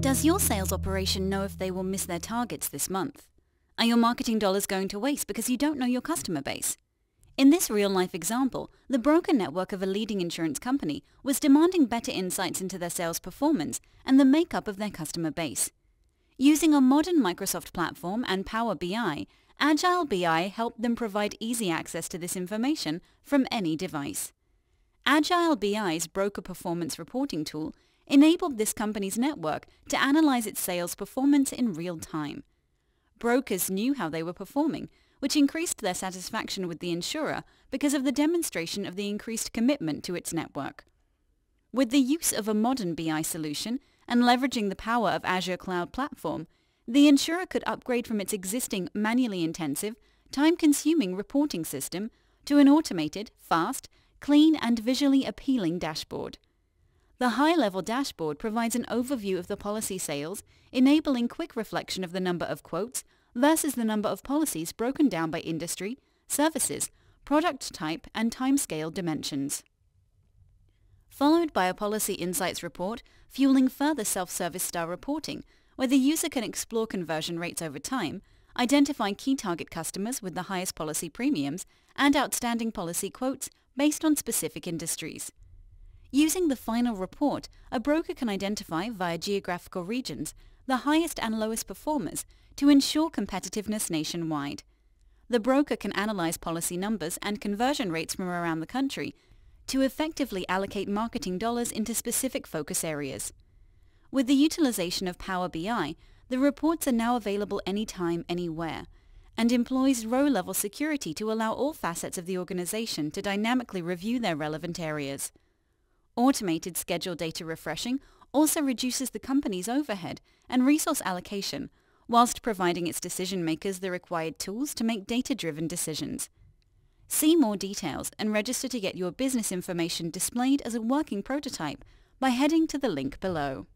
Does your sales operation know if they will miss their targets this month? Are your marketing dollars going to waste because you don't know your customer base? In this real-life example, the broker network of a leading insurance company was demanding better insights into their sales performance and the makeup of their customer base. Using a modern Microsoft platform and Power BI, Agile BI helped them provide easy access to this information from any device. Agile BI's broker performance reporting tool enabled this company's network to analyze its sales performance in real time. Brokers knew how they were performing, which increased their satisfaction with the insurer because of the demonstration of the increased commitment to its network. With the use of a modern BI solution and leveraging the power of Azure Cloud Platform, the insurer could upgrade from its existing manually intensive, time-consuming reporting system to an automated, fast, clean and visually appealing dashboard. The high-level dashboard provides an overview of the policy sales, enabling quick reflection of the number of quotes versus the number of policies broken down by industry, services, product type, and timescale dimensions. Followed by a Policy Insights report fueling further self-service style reporting, where the user can explore conversion rates over time, identify key target customers with the highest policy premiums, and outstanding policy quotes based on specific industries. Using the final report, a broker can identify via geographical regions the highest and lowest performers to ensure competitiveness nationwide. The broker can analyze policy numbers and conversion rates from around the country to effectively allocate marketing dollars into specific focus areas. With the utilization of Power BI, the reports are now available anytime, anywhere, and employs row-level security to allow all facets of the organization to dynamically review their relevant areas. Automated scheduled data refreshing also reduces the company's overhead and resource allocation, whilst providing its decision makers the required tools to make data-driven decisions. See more details and register to get your business information displayed as a working prototype by heading to the link below.